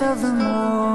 of the all.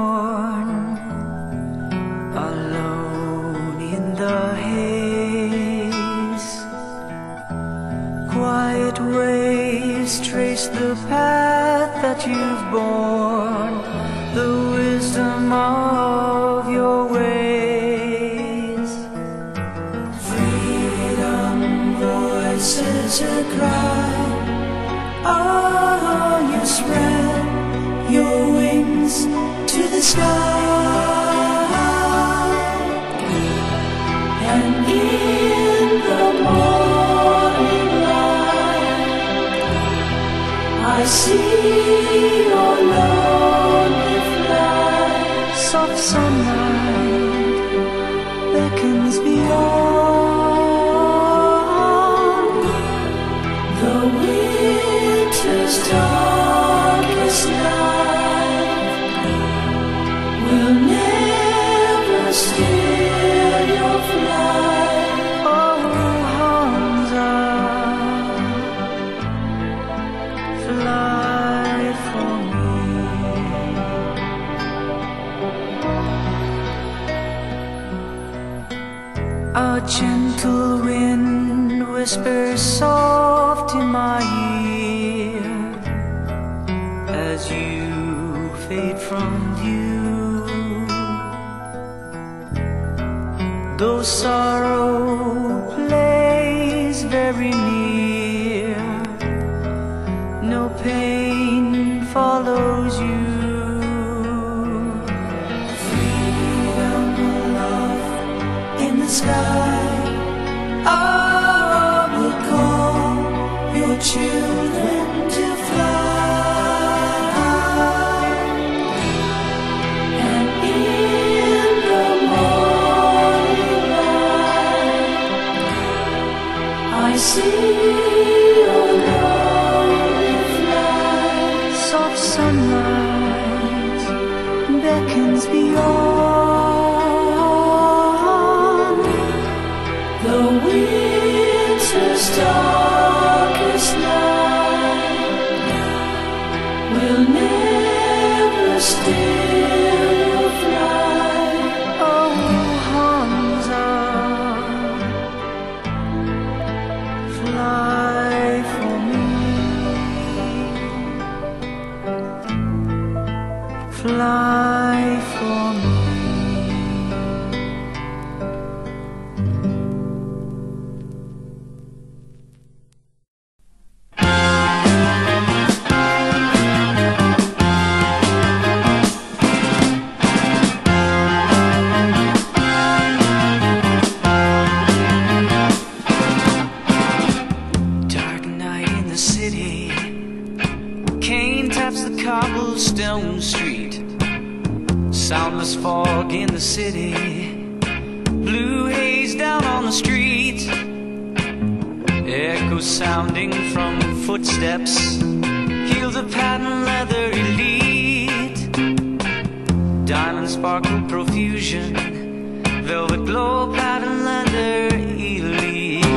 laps the cobblestone street. Soundless fog in the city. Blue haze down on the street. Echoes sounding from footsteps. Heels of patent leather elite. Diamond sparkle profusion. Velvet glow patent leather elite.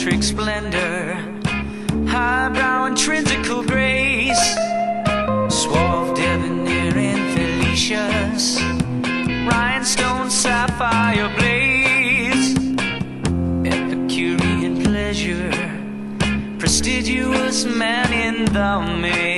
eccentric splendor, highbrow intrinsical grace, suave debonair and felicious, rhinestone sapphire blaze, Epicurean pleasure, prestigious man in the maid.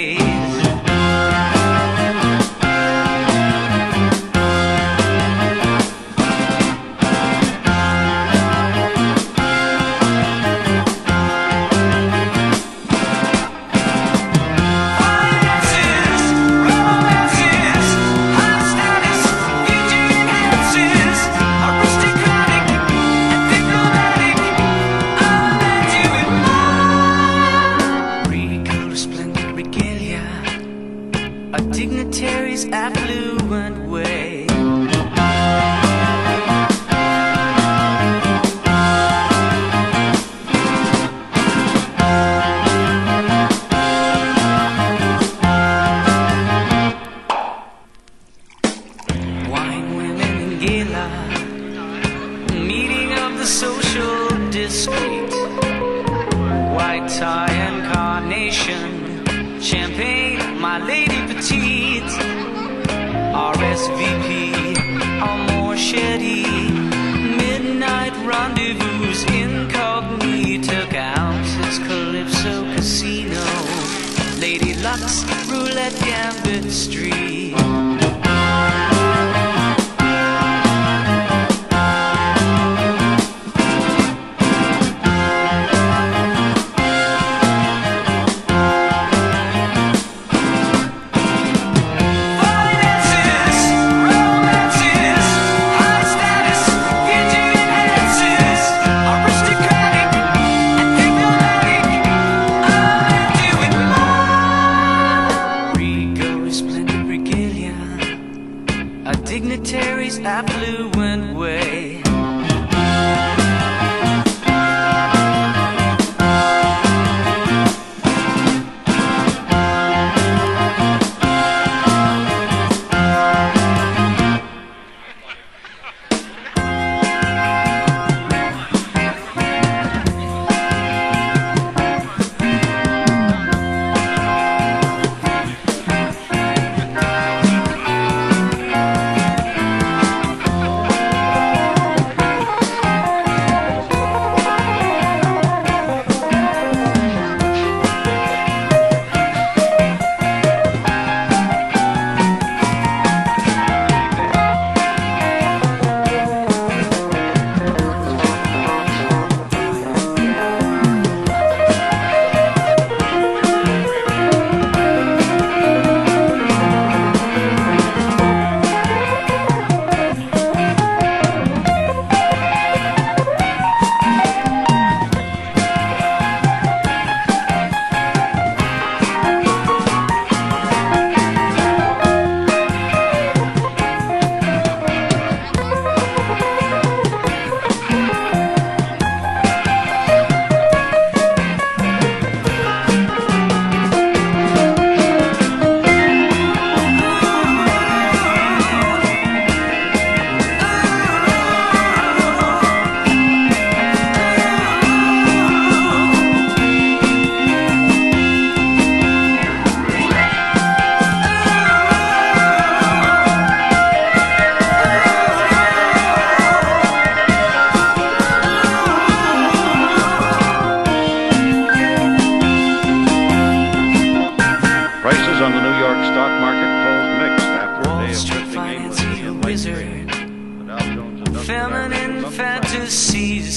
roulette gambit street.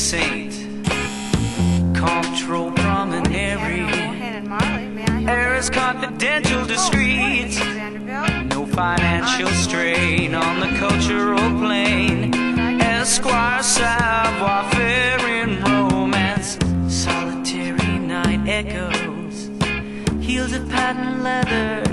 Saint. Control Promenade Harris Confidential Discreet. No financial strain on the cultural plane. Esquire Savoir Faire in romance. Solitary night echoes. Heels of patent leather.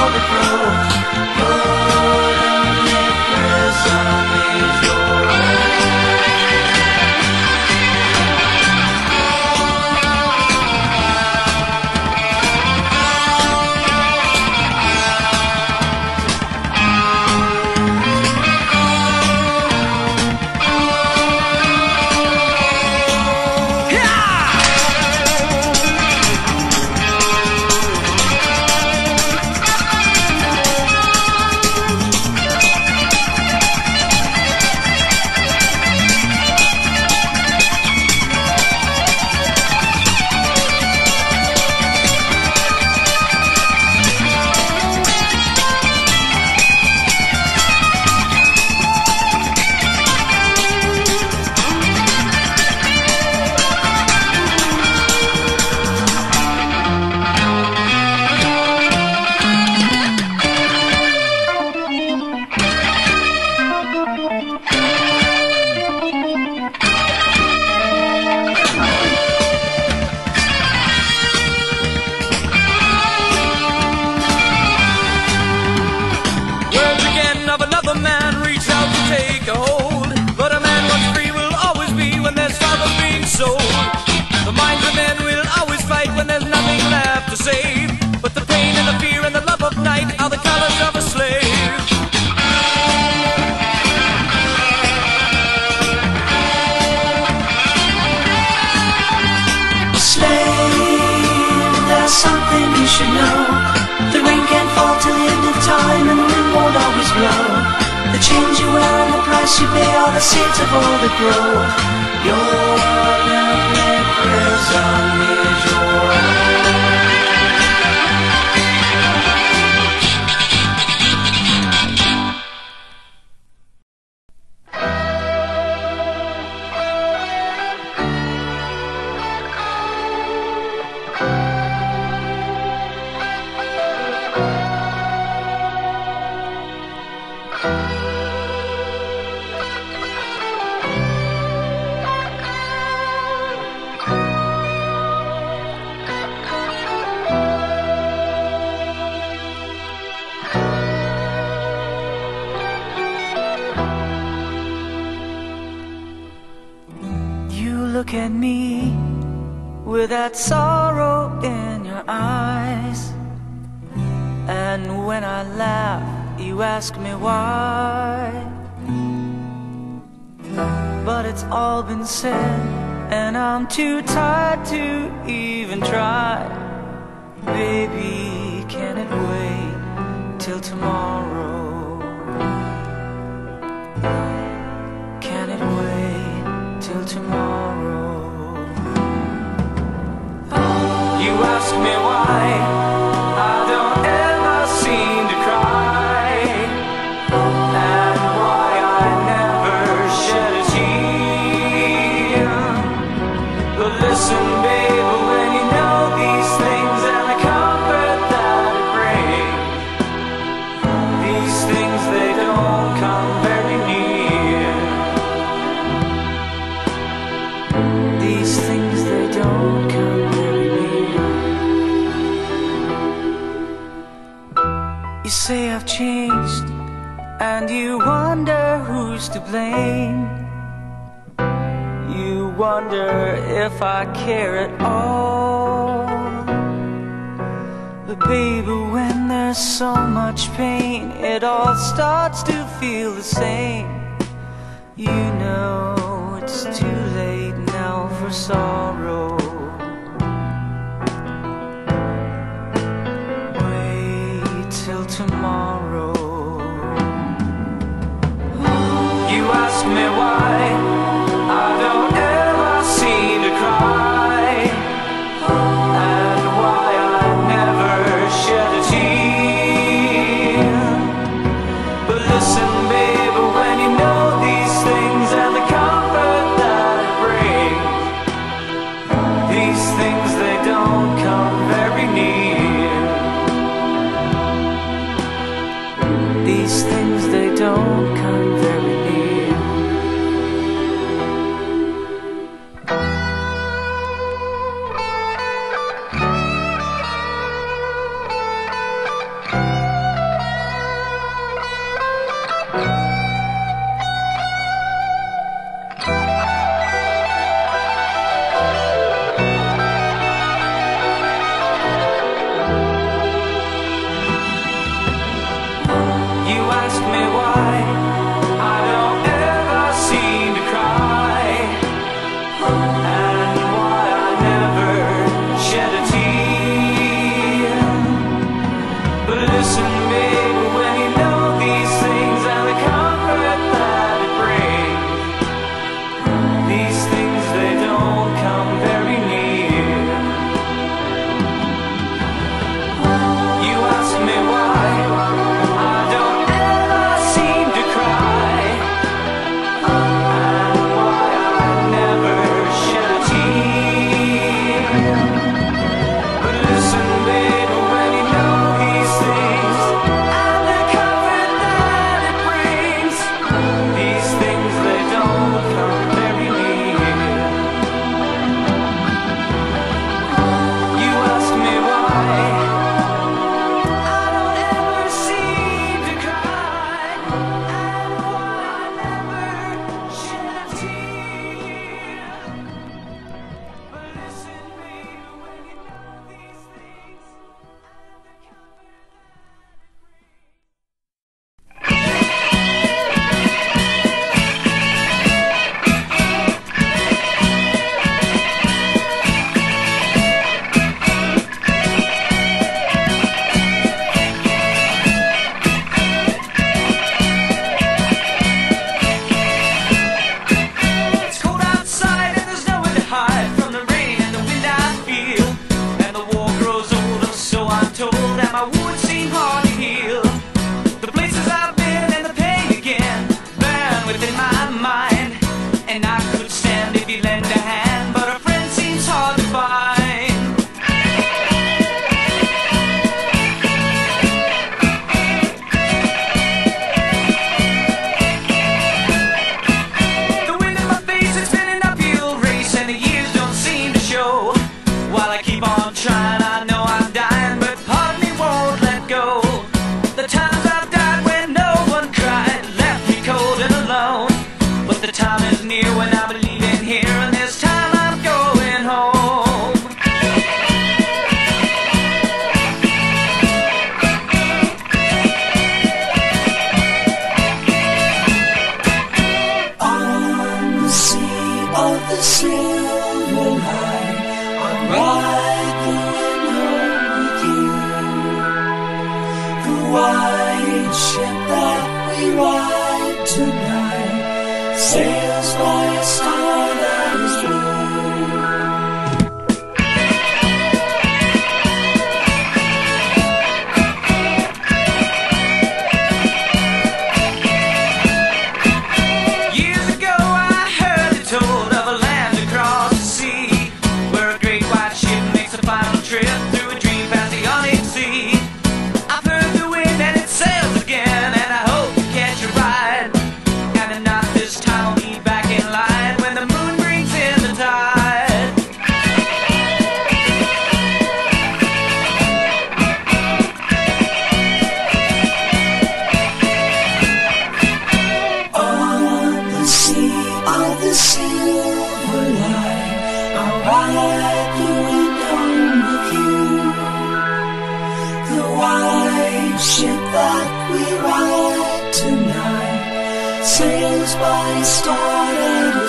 down the road. till tomorrow. You ask me if I care at all. But baby, when there's so much pain, it all starts to feel the same. You know it's too late now for sorrow. Wait till tomorrow.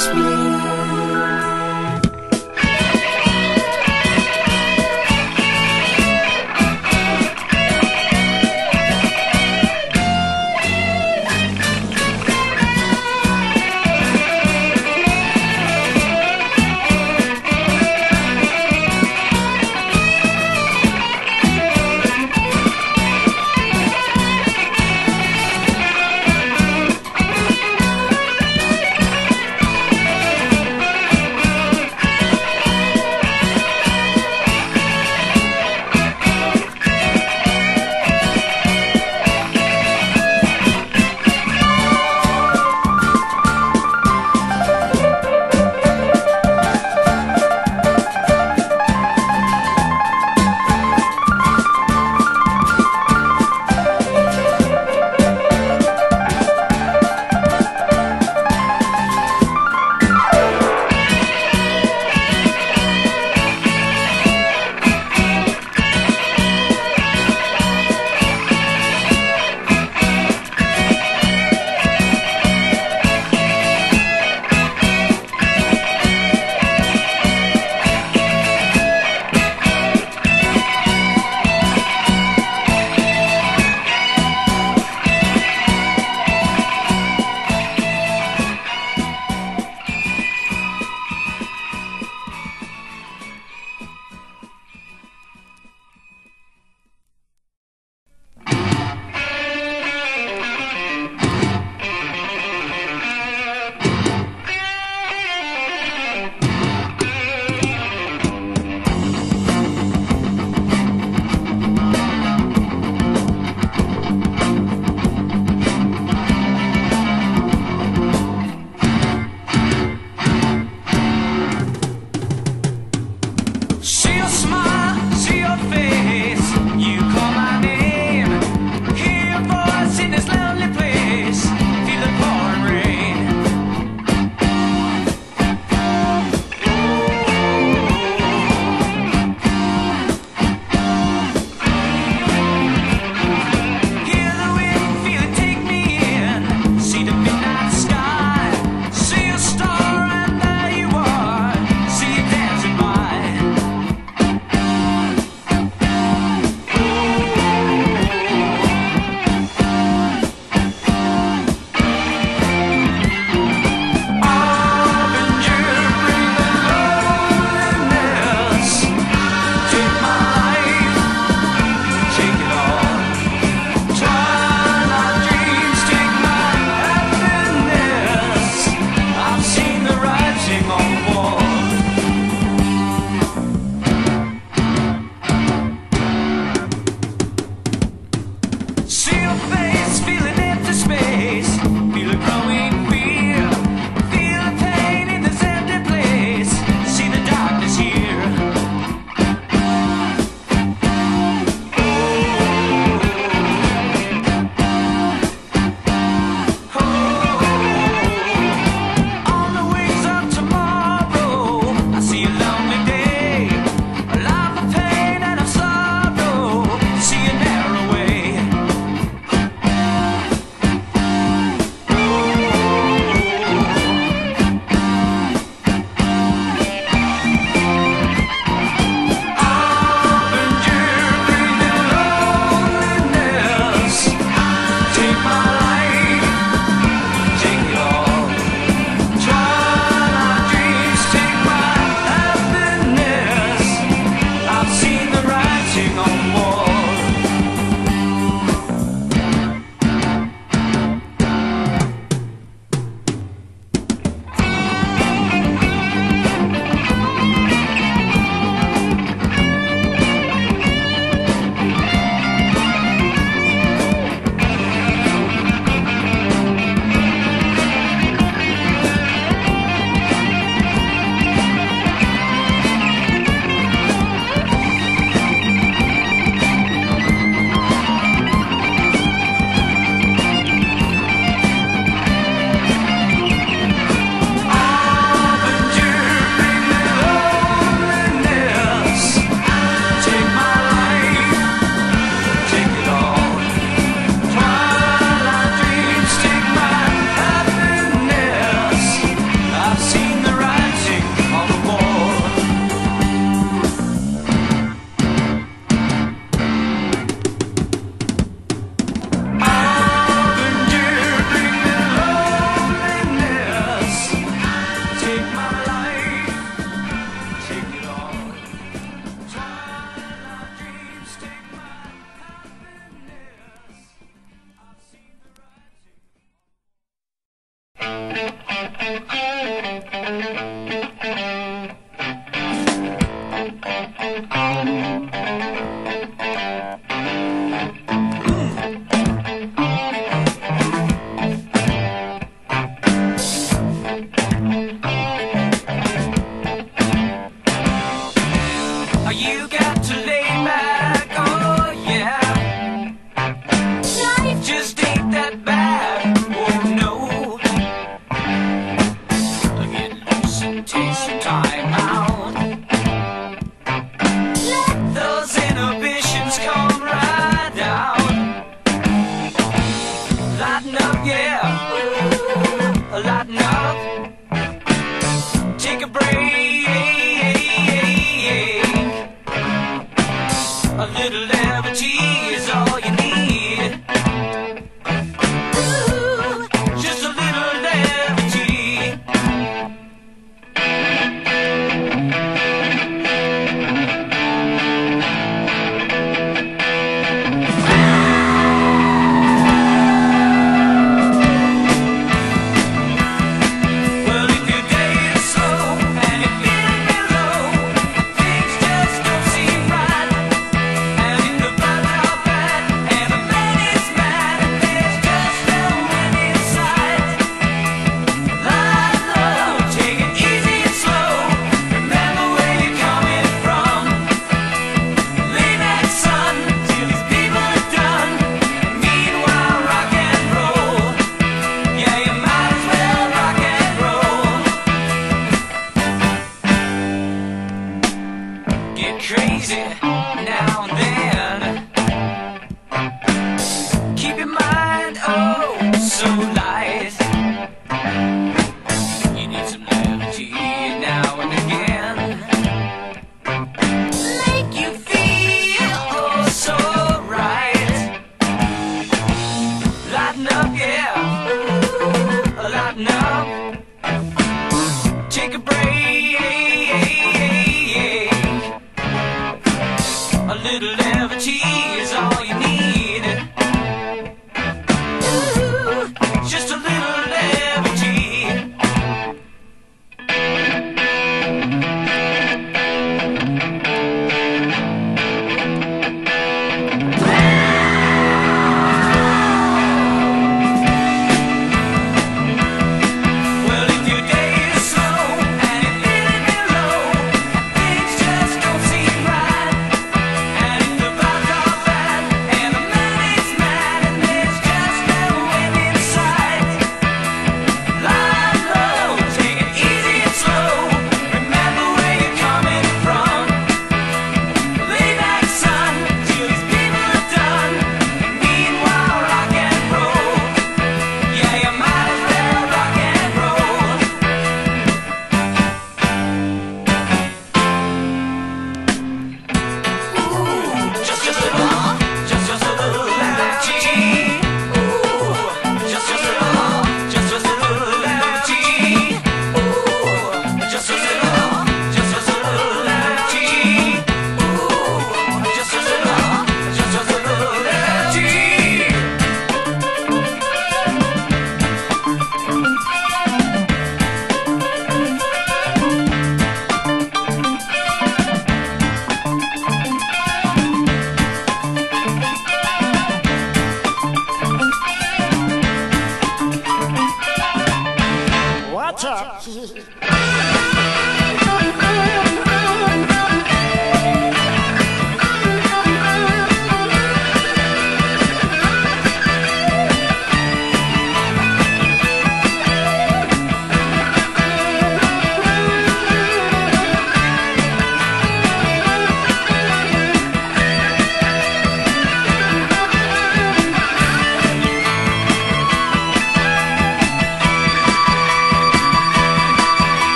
That is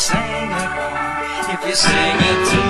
sing it. If you sing it to know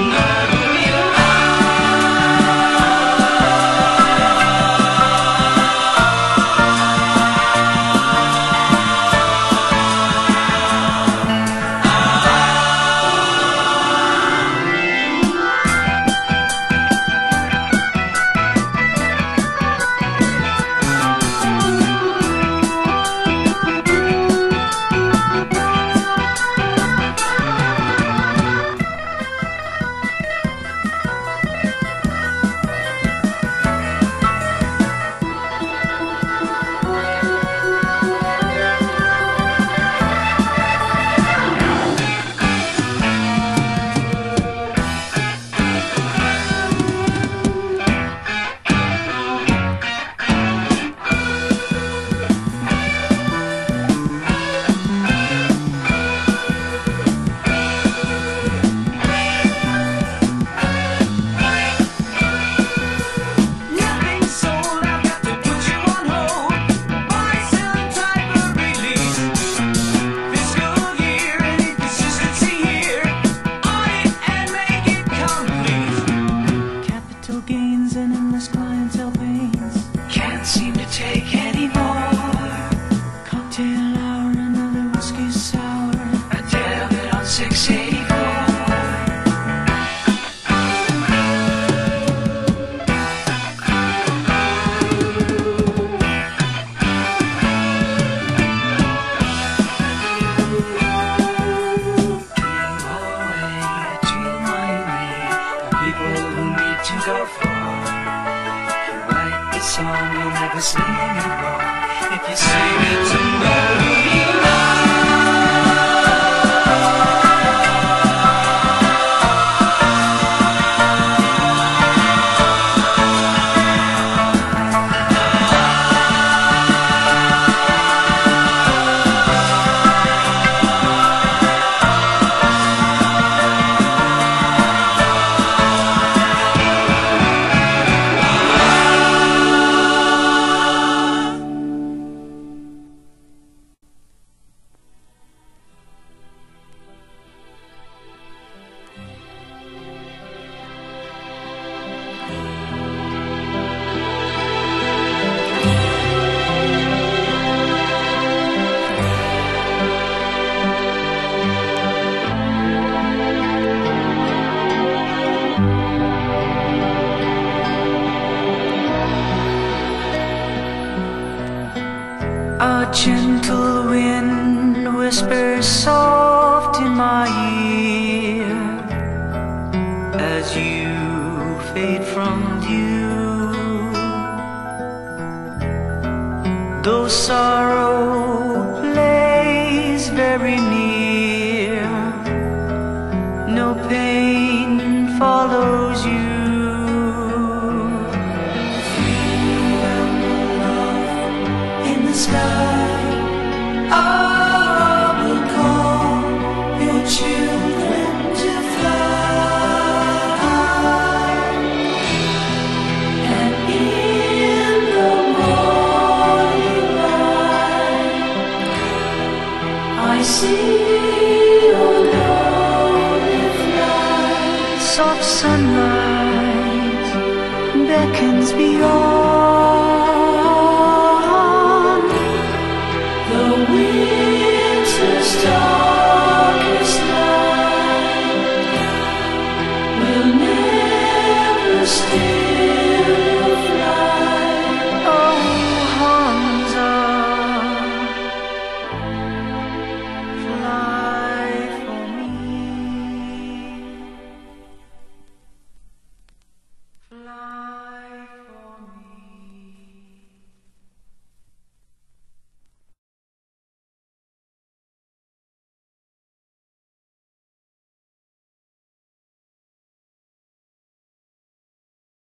in